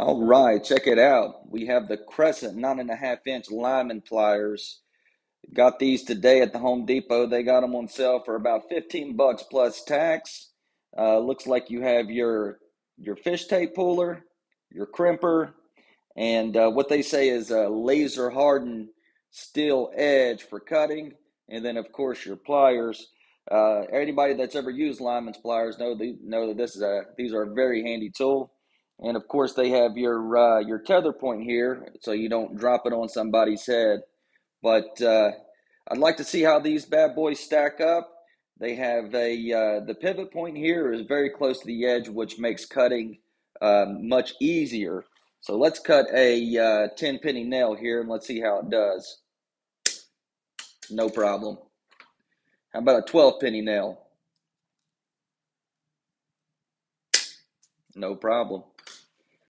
All right, check it out. We have the Crescent nine and a half inch lineman pliers. Got these today at the Home Depot. They got them on sale for about 15 bucks plus tax. Uh, looks like you have your your fish tape puller, your crimper, and uh, what they say is a laser hardened steel edge for cutting, and then of course your pliers. Uh, anybody that's ever used lineman's pliers know the, know that this is a these are a very handy tool, and of course they have your uh, your tether point here, so you don't drop it on somebody's head. But uh, I'd like to see how these bad boys stack up. They have a uh, the pivot point here is very close to the edge, which makes cutting um, much easier. So let's cut a uh, 10 penny nail here and let's see how it does. No problem. How about a 12 penny nail? No problem.